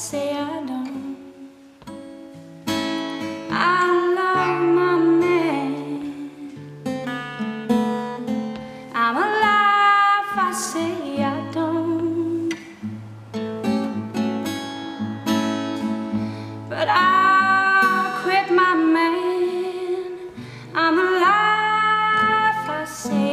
say I don't. I love my man. I'm alive, I say I don't. But I'll quit my man. I'm alive, I say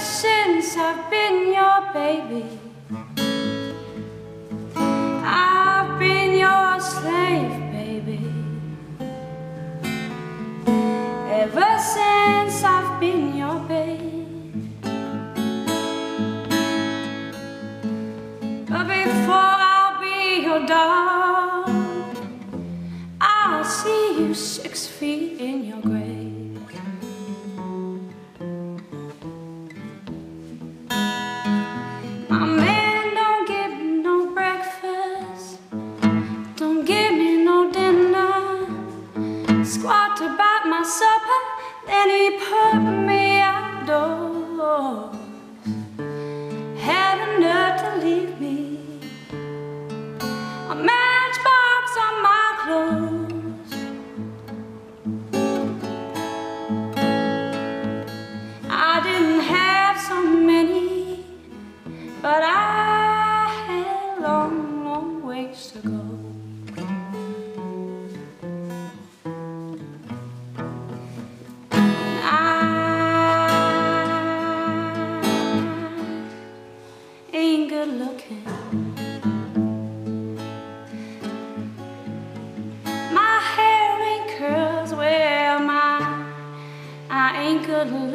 since I've been your baby. I've been your slave, baby. Ever since I've been your baby. But before I'll be your dog, I'll see you six feet in your grave. Then he put me outdoors. Had enough to leave me a matchbox on my clothes. I didn't have so many, but I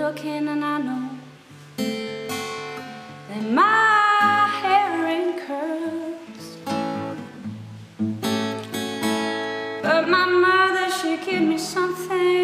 looking, and I know that my hair ain't curls. But my mother, she give me something